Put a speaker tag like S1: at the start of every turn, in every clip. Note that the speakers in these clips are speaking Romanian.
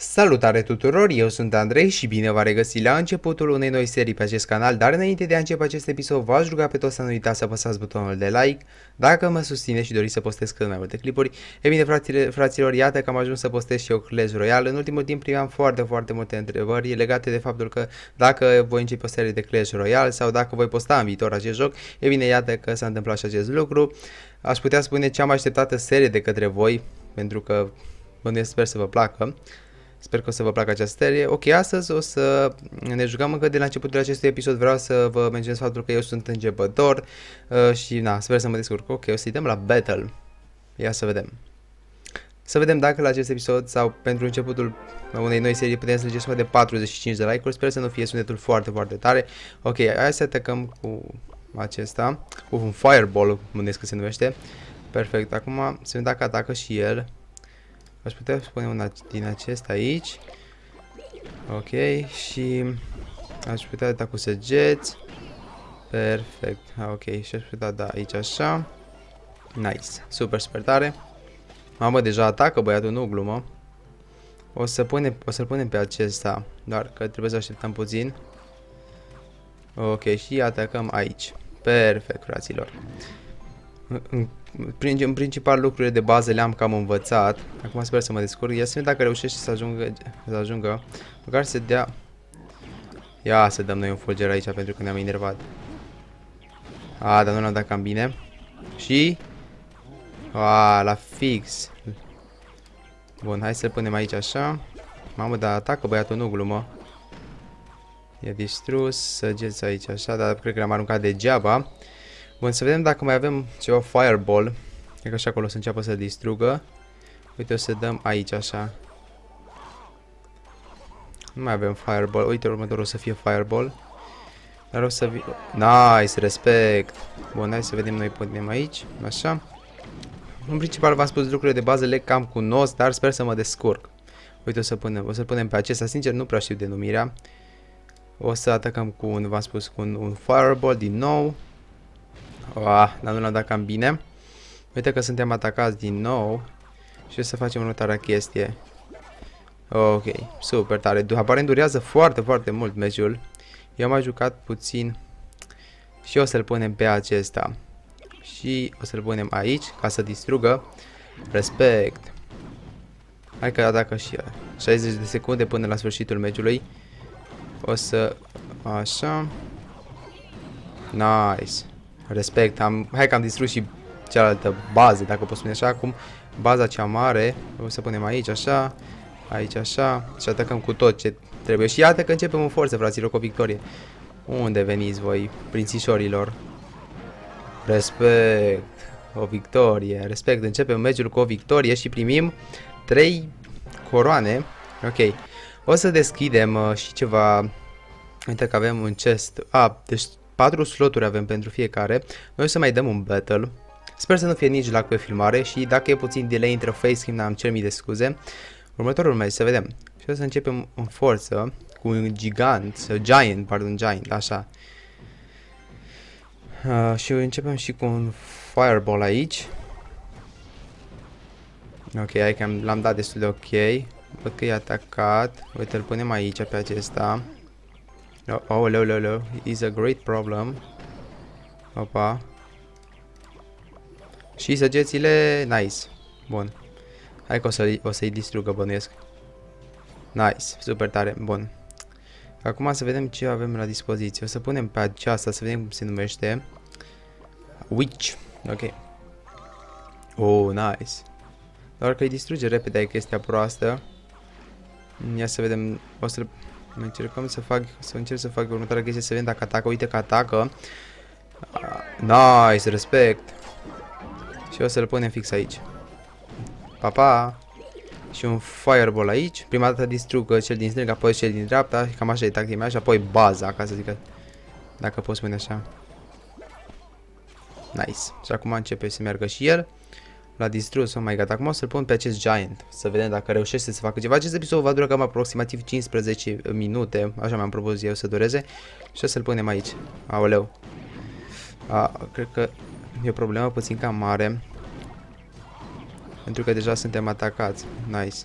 S1: Salutare tuturor, eu sunt Andrei și bine v-am regăsit la începutul unei noi serii pe acest canal, dar înainte de a începe acest episod v-aș ruga pe toți să nu uitați să apăsați butonul de like, dacă mă susțineți și doriți să postez cât mai multe clipuri. E bine fratile, fraților, iată că am ajuns să postez și eu Clash Royale, în ultimul timp primeam foarte, foarte multe întrebări legate de faptul că dacă voi începe o serie de Clash Royale sau dacă voi posta în viitor acest joc, e bine iată că s-a întâmplat și acest lucru. Aș putea spune cea mai așteptată serie de către voi, pentru că bănuiesc sper să vă placă. Sper că o să vă placă această serie. Ok, astăzi o să ne jucăm încă de la începutul acestui episod. Vreau să vă menționez faptul că eu sunt începător uh, și na, sper să mă descurc. Ok, o să-i dăm la battle. Ia să vedem. Să vedem dacă la acest episod sau pentru începutul unei noi serii putem să legeți de 45 de like-uri. Sper să nu fie sunetul foarte, foarte tare. Ok, hai să atacăm cu acesta. Cu un fireball, mândesc că se numește. Perfect, acum să vedem dacă atacă și el. Aș putea spune una din acesta aici. Ok, și aș putea da cu săgeți. Perfect, ok, și aș putea da aici așa. Nice, super, super tare. Mamă, deja atacă băiatul, nu glumă. O să pune, o să-l punem pe acesta, doar că trebuie să așteptăm puțin. Ok, și atacăm aici. Perfect, fraților. În în principal lucrurile de bază le-am cam învățat. Acum sper să mă descurc. Ia să vedem dacă reușește să ajungă, să ajungă. Măcar să dea... Ia să dăm noi un fulger aici pentru că ne-am enervat. A, dar nu l-am dat cam bine. Și... A, la fix. Bun, hai să-l punem aici așa. Mamă, dar atacă băiatul, nu glumă. I-a distrus, săgeți aici așa, dar cred că l-am aruncat degeaba. Bun, să vedem dacă mai avem ceva fireball. E că și acolo să înceapă să distrugă. Uite, o să dăm aici, așa. Nu mai avem fireball. Uite, următorul o să fie fireball. Dar o să vi... Nice, respect. Bun, hai să vedem noi punem aici. Așa. În principal v-am spus lucrurile de bază, le cam cunosc, dar sper să mă descurc. Uite, o să punem, o să punem pe acesta. Sincer, nu prea știu denumirea. O să atacăm cu un, v-am spus, cu un, un fireball din nou. Ah, dar nu l-am dat cam bine. Uite că suntem atacați din nou. Și o să facem următoarea chestie. Ok, super tare. Aparent durează foarte, foarte mult meciul. Eu am mai jucat puțin. Și o să-l punem pe acesta. Și o să-l punem aici, ca să distrugă. Respect. Hai că atacă și 60 de secunde până la sfârșitul meciului. O să... Așa. Nice. Respect. Am, hai că am distrus și cealaltă bază, dacă pot spune așa. Acum, baza cea mare, o să punem aici, așa, aici, așa, și atacăm cu tot ce trebuie. Și iată că începem în forță, fraților, cu o victorie. Unde veniți voi, prințișorilor? Respect. O victorie. Respect. Începem meciul cu o victorie și primim 3 coroane. Ok. O să deschidem uh, și ceva... Uite că avem un chest. Ah, deci 4 sloturi avem pentru fiecare. Noi o să mai dăm un battle. Sper să nu fie nici lag pe filmare și dacă e puțin delay între facecam, am cer mii de scuze. Următorul mai să vedem. Și o să începem în forță cu un gigant, giant, pardon, giant, așa. Uh, și începem și cu un fireball aici. Ok, hai că l-am dat destul de ok. Văd că e atacat. Uite, îl punem aici pe acesta. Oh, oh, leu, leu, leu. Is a great problem. Opa. Și săgețile, nice. Bun. Hai că o să-i o să distrugă, bănuiesc. Nice, super tare, bun. Acum să vedem ce avem la dispoziție. O să punem pe aceasta, să vedem cum se numește. Witch, ok. Oh, nice. Doar că îi distruge repede, e chestia proastă. Ia să vedem, o să Încercăm să fac, să încerc să fac următoarea chestie, să vedem dacă atacă. Uite că atacă. Nice, respect. Și o să-l punem fix aici. Papa. Și un fireball aici. Prima dată distrug cel din stânga, apoi cel din dreapta. Cam așa e tactica mea și apoi baza, ca să zic Dacă pot spune așa. Nice. Și acum începe să meargă și el. L-a distrus, oh my god. Acum o să-l pun pe acest Giant, să vedem dacă reușește să facă ceva. Acest episod va dura cam aproximativ 15 minute, așa mi-am propus eu să dureze. Și o să-l punem aici. Aoleu. A, cred că e o problemă puțin cam mare. Pentru că deja suntem atacați. Nice.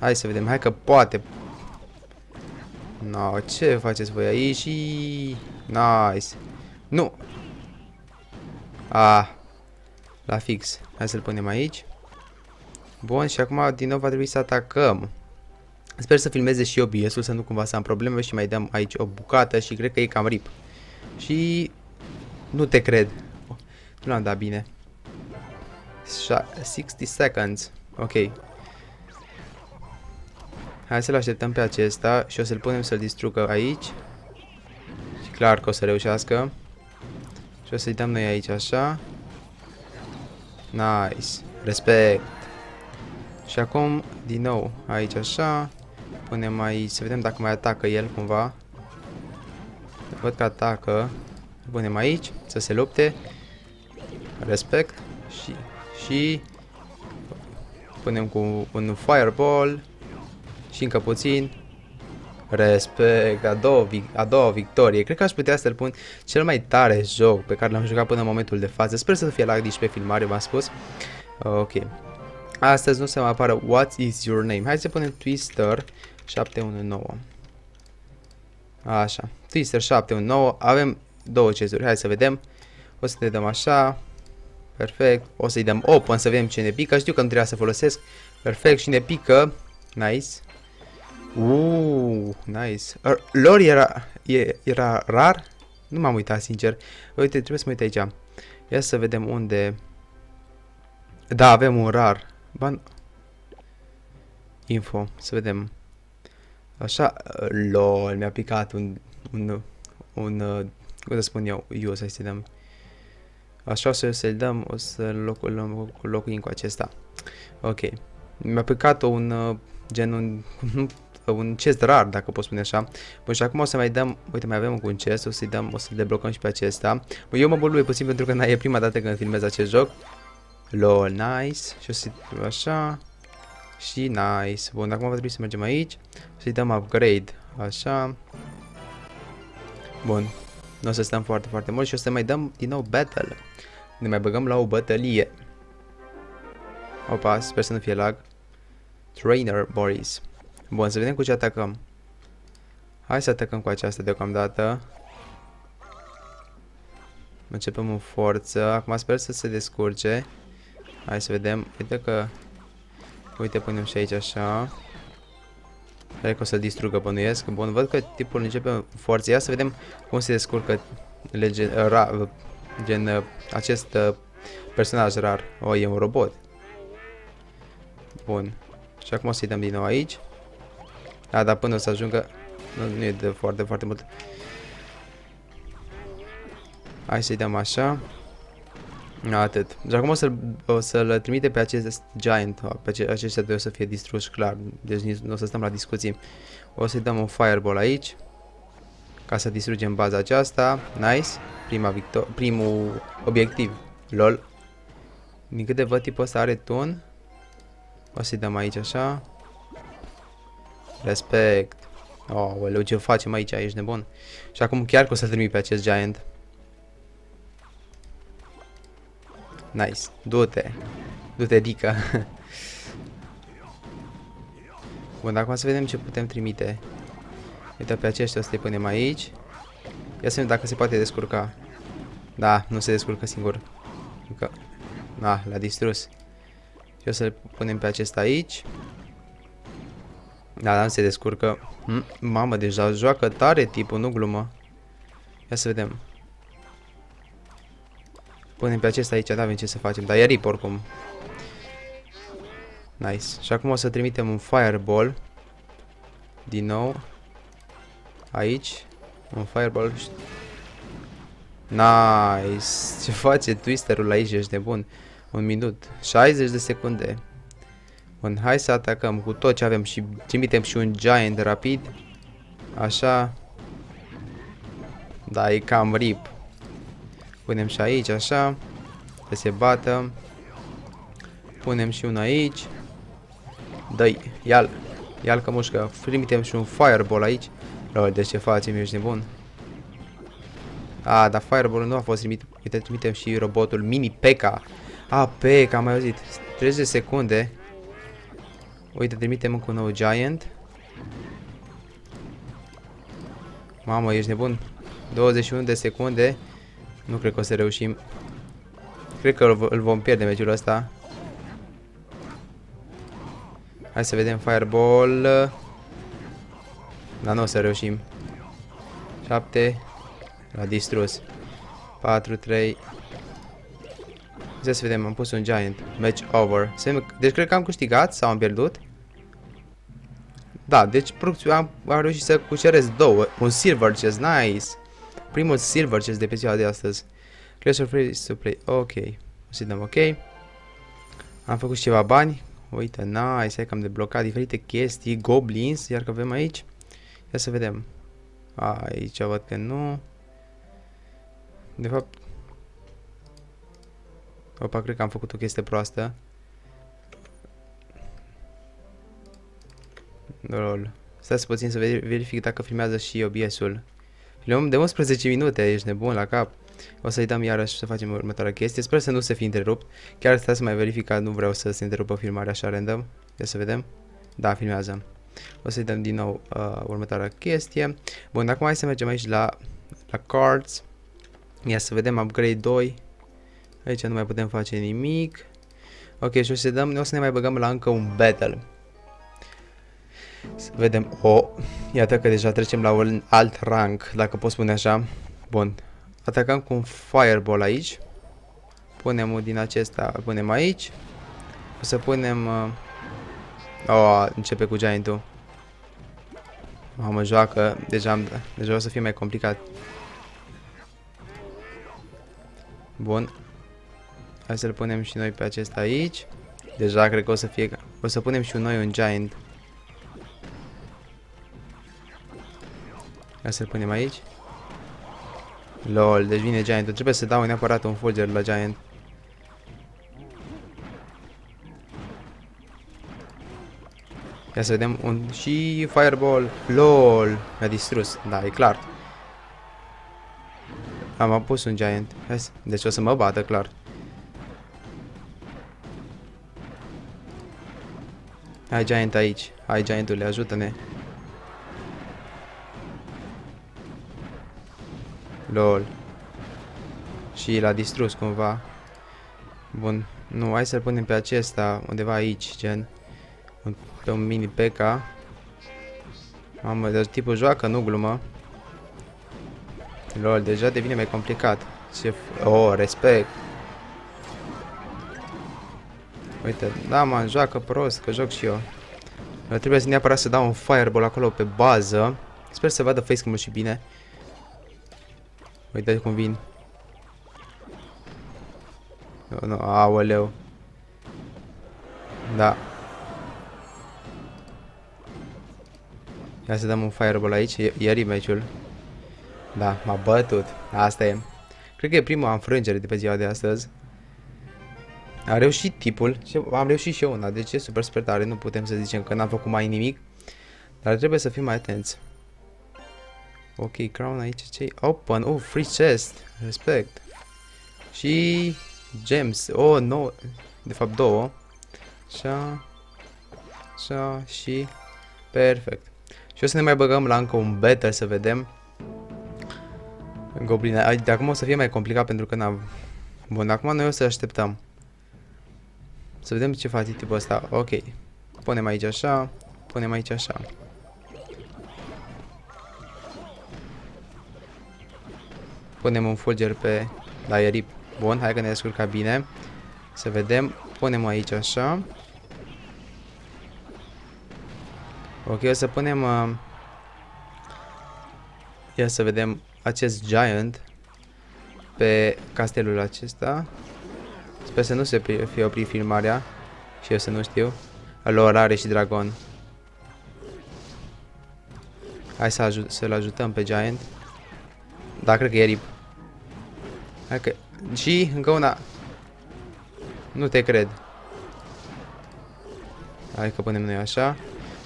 S1: Hai să vedem, hai că poate. No, ce faceți voi aici și... Nice. Nu. Ah. La fix. Hai să-l punem aici. Bun, și acum din nou va trebui să atacăm. Sper să filmeze și OBS-ul, să nu cumva să am probleme și mai dăm aici o bucată și cred că e cam rip. Și... Nu te cred. Nu l-am dat bine. 60 seconds. Ok. Hai să-l așteptăm pe acesta și o să-l punem să-l distrugă aici. Și clar că o să reușească. Și o să-i dăm noi aici așa. Nice. Respect. Și acum, din nou, aici așa. Punem aici, să vedem dacă mai atacă el cumva. Văd că atacă. Punem aici, să se lupte. Respect. Și, și punem cu un fireball. Și încă puțin. Respect, a doua, a doua victorie. Cred că aș putea să-l pun cel mai tare joc pe care l-am jucat până în momentul de față. Sper să fie lag pe filmare, v-am spus. Ok. Astăzi nu se mai apară What is your name? Hai să punem Twister 719. Așa. Twister 719. Avem două cezuri. Hai să vedem. O să te dăm așa. Perfect. O să-i dăm open să vedem ce ne pică. Știu că nu trebuia să folosesc. Perfect. Și ne pică. Nice. Uuu, nice. Lor era, e, era rar? Nu m-am uitat, sincer. Uite, trebuie să mă uit aici. Ia să vedem unde... Da, avem un rar. Ban... Info, să vedem. Așa, lol, mi-a picat un, un, un, uh, cum să spun eu, eu să-i să dăm. Așa o să să-l dăm, o să locul, locuim cu acesta. Ok. Mi-a picat un, uh, gen un, un chest rar, dacă pot spune așa. Bun, și acum o să mai dăm, uite, mai avem un chest, o să-i dăm, o să deblocăm și pe acesta. Bun, eu mă bolui puțin pentru că e prima dată când filmez acest joc. Lol, nice. Și o să așa. Și nice. Bun, acum va trebui să mergem aici. O să-i dăm upgrade. Așa. Bun. Nu o să stăm foarte, foarte mult și o să mai dăm din nou battle. Ne mai băgăm la o bătălie. Opa, sper să nu fie lag. Trainer Boris. Bun, să vedem cu ce atacăm. Hai să atacăm cu aceasta deocamdată. Începem în forță. Acum sper să se descurce. Hai să vedem. Uite că... Uite, punem și aici așa. Cred că o să-l distrugă, bănuiesc. Bun, văd că tipul începe în forță. Ia să vedem cum se descurcă lege, uh, ra, uh, gen uh, acest uh, personaj rar. O, oh, e un robot. Bun. Și acum o să-i dăm din nou aici. Da, dar până o să ajungă... Nu, nu e de foarte, foarte mult. Hai să-i dăm așa. Atât. Și acum o să-l să trimite pe acest giant, pe ace aceștia doi o să fie distruși, clar. Deci nu o să stăm la discuții. O să-i dăm un fireball aici. Ca să distrugem baza aceasta. Nice. Prima victor primul obiectiv. LOL. Din câte văd tipul ăsta are tun. O să-i dăm aici așa. Respect. Oh, oleu, ce facem aici? Ești nebun. Și acum chiar că o să-l trimit pe acest giant. Nice. Du-te. Du-te, Dica. Bun, acum să vedem ce putem trimite. Uite, pe aceștia o să le punem aici. Ia să vedem dacă se poate descurca. Da, nu se descurcă singur. Încă. Da, l-a distrus. Și o să le punem pe acesta aici. Da, da, nu se descurcă. Mm, mamă, deja joacă tare tipul, nu glumă. Ia să vedem. Punem pe acesta aici, da, avem ce să facem. Dar e rip oricum. Nice. Și acum o să trimitem un fireball. Din nou. Aici. Un fireball. Nice. Ce face twisterul aici? Ești nebun. Un minut. 60 de secunde. Bun, hai să atacăm cu tot ce avem și trimitem și un giant rapid. Așa. Da, e cam rip. Punem și aici, așa. Să se bată. Punem și una aici. Dă-i, ia-l. Ia-l că mușcă. Trimitem și un fireball aici. Lol, de ce facem? Ești nebun. A, dar fireball nu a fost trimit. Uite, trimitem și robotul mini P.E.K.K.A. A, P.E.K.K.A, am mai auzit. 30 secunde. Uite, trimitem încă un nou Giant. Mamă, ești nebun? 21 de secunde. Nu cred că o să reușim. Cred că îl vom pierde meciul ăsta. Hai să vedem Fireball. Dar nu o să reușim. 7. L-a distrus. 4, 3. Hai să vedem, am pus un Giant. Match over. Deci cred că am câștigat sau am pierdut. Da, deci am, am reușit să cuceresc două. Un Silver Chest, nice. Primul Silver Chest de pe ziua de astăzi. Clear free to play. Ok. O să dăm ok. Am făcut ceva bani. Uite, nice, hai că am deblocat diferite chestii, goblins, iar că avem aici. Ia să vedem. Aici văd că nu. De fapt... Opa, cred că am făcut o chestie proastă. Lol. Stați puțin să verific dacă filmează și OBS-ul. Filmăm de 11 minute, ești nebun la cap. O să-i dăm iarăși să facem următoarea chestie. Sper să nu se fi întrerupt. Chiar stați să mai verific nu vreau să se întrerupă filmarea așa random. Ia să vedem. Da, filmează. O să-i dăm din nou uh, următoarea chestie. Bun, acum hai să mergem aici la, la cards. Ia să vedem upgrade 2. Aici nu mai putem face nimic. Ok, și o să, dăm, o să ne mai băgăm la încă un battle. Să vedem. O, oh, iată că deja trecem la un alt rank, dacă pot spune așa. Bun. Atacăm cu un fireball aici. Punem din acesta, punem aici. O să punem... Uh... Oh, începe cu giant-ul. Mamă, joacă. Deja, am, deja o să fie mai complicat. Bun. Hai să-l punem și noi pe acesta aici. Deja cred că o să fie... O să punem și noi un giant. Hai să-l punem aici. Lol, deci vine Giant. Trebuie să dau neapărat un fulger la Giant. Ia să vedem un... Și Fireball. LOL. Mi-a distrus. Da, e clar. Am pus un Giant. Deci o să mă bată, clar. Hai Giant aici. Hai Giantule, ajută-ne. LOL. Și l-a distrus cumva. Bun. Nu, hai să-l punem pe acesta undeva aici, gen. Pe un mini P.K. Mamă, deci tipul joacă, nu glumă. LOL, deja devine mai complicat. Ce oh, respect. Uite, da, man, joacă prost, că joc și eu. Trebuie să neapărat să dau un fireball acolo pe bază. Sper să vadă facecam-ul și bine. Uite cum vin. Oh, nu, aoleu. Da. Ia să dăm un fireball aici, iar meciul. Da, m-a bătut. Asta e. Cred că e prima înfrângere de pe ziua de astăzi. A reușit tipul și am reușit și eu una, deci e super super tare, nu putem să zicem că n-am făcut mai nimic. Dar trebuie să fim mai atenți. Ok, crown aici ce Open, oh, free chest, respect. Și gems, oh, no, de fapt două. Așa, așa și perfect. Și o să ne mai băgăm la încă un beta să vedem. Goblina, de acum o să fie mai complicat pentru că n-am... Bun, acum noi o să așteptăm. Să vedem ce face tipul ăsta. Ok. Punem aici așa, punem aici așa. Punem un fulger pe la erip. Bun, hai că ne descurca bine. Să vedem. Punem aici așa. Ok, o să punem... Uh, ia să vedem acest giant pe castelul acesta. Sper să nu se fie oprit filmarea și eu să nu știu. Lor are și dragon. Hai să ajut să-l ajutăm pe giant. Da, cred că e rip. Hai că... Și încă una. Nu te cred. Hai că punem noi așa.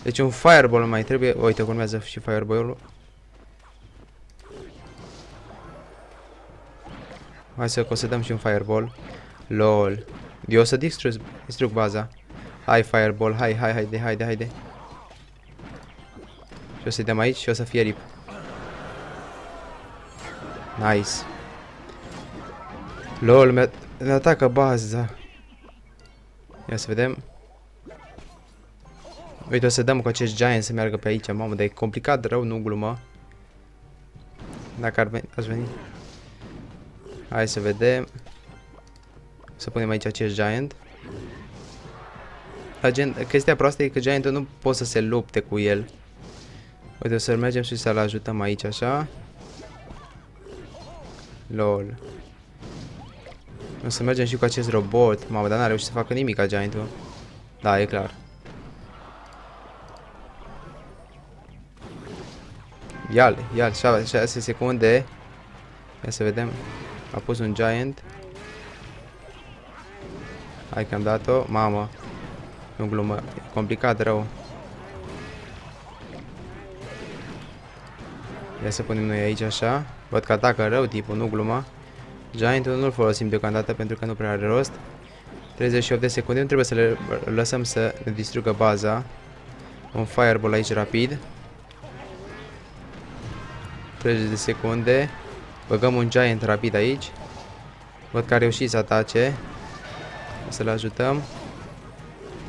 S1: Deci un fireball mai trebuie. Uite, urmează și fireball-ul. Hai să o să dăm și un fireball. LOL. Eu o să distrug, distrug baza. Hai Fireball, hai, hai, haide, haide, haide. Și o să dăm aici și o să fie rip. Nice. LOL, mi atacă baza. Ia să vedem. Uite, o să dăm cu acest giant să meargă pe aici, mamă, dar e complicat rău, nu glumă. Dacă ar veni, ați veni. Hai să vedem. Să punem aici acest giant. Agent, chestia proastă e că giantul nu poate să se lupte cu el. Uite, o să mergem și să-l ajutăm aici, așa. LOL. O să mergem și cu acest robot. Mamă, dar n-a reușit să facă nimic ca giantul. Da, e clar. Ia-l, ia-l, 6 secunde. Ia să vedem. A pus un giant. Hai că am dat-o. Mamă. Nu glumă. E complicat rău. Ia să punem noi aici așa. Văd că atacă rău tipul, nu gluma. Giantul nu-l folosim deocamdată pentru că nu prea are rost. 38 de secunde, nu trebuie să le lăsăm să ne distrugă baza. Un fireball aici rapid. 30 de secunde. Băgăm un giant rapid aici. Văd că a reușit să atace. O să-l ajutăm.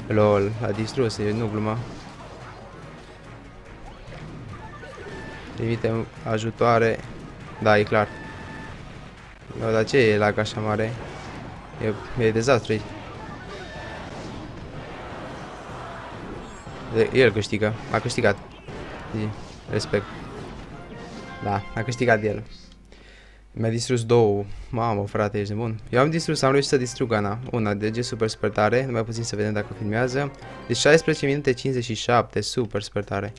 S1: LOL, a distrus, e nu gluma. Trimite ajutoare. Da, e clar. No, dar ce e lag așa mare? E, e dezastru aici. El câștigă. A câștigat. Respect. Da, a câștigat el. Mi-a distrus două. Mamă, frate, ești bun. Eu am distrus, am reușit să distrug Ana. Una, DG super super tare. Numai puțin să vedem dacă filmează. Deci 16 minute 57, super super tare.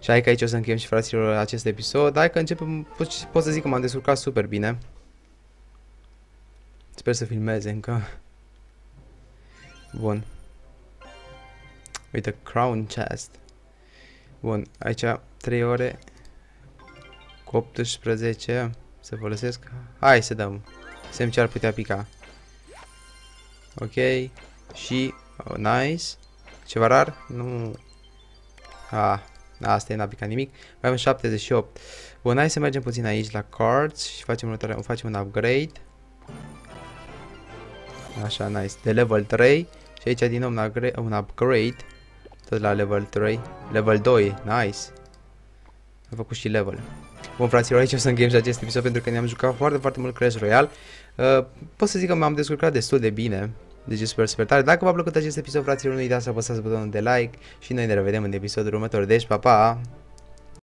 S1: Și hai că aici o să încheiem și fraților acest episod. Hai că începem, pot, pot să zic că m-am descurcat super bine. Sper să filmeze încă. Bun. Uite, Crown Chest. Bun, aici 3 ore cu 18 să folosesc. Hai să dăm. Semn ce ar putea pica. Ok. Și, oh, nice. Ceva rar? Nu. Ah, asta e, n-a picat nimic. Mai avem 78. Bun, hai să mergem puțin aici la cards și facem, următoare, facem un upgrade. Așa, nice. De level 3. Și aici din nou un upgrade, un upgrade. Tot la level 3. Level 2. Nice. Am făcut și level. Bun, fraților, aici o să încheiem și acest episod pentru că ne-am jucat foarte, foarte mult Clash Royale. Uh, pot să zic că m-am descurcat destul de bine. Deci super, super tare. Dacă v-a plăcut acest episod, fraților, nu uitați să apăsați butonul de like și noi ne revedem în episodul următor. Deci, pa, pa!